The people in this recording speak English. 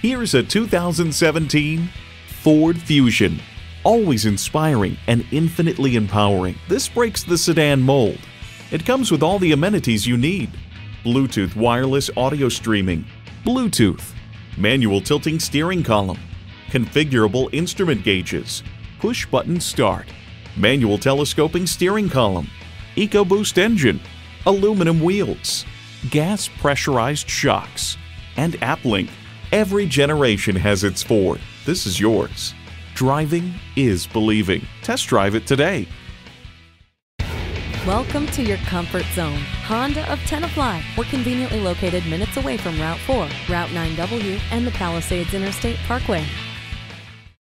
Here's a 2017 Ford Fusion. Always inspiring and infinitely empowering, this breaks the sedan mold. It comes with all the amenities you need Bluetooth wireless audio streaming, Bluetooth, manual tilting steering column, configurable instrument gauges, push button start, manual telescoping steering column, EcoBoost engine, aluminum wheels, gas pressurized shocks, and AppLink. Every generation has its Ford. This is yours. Driving is believing. Test drive it today. Welcome to your comfort zone. Honda of Tenafly. We're conveniently located minutes away from Route 4, Route 9W, and the Palisades Interstate Parkway.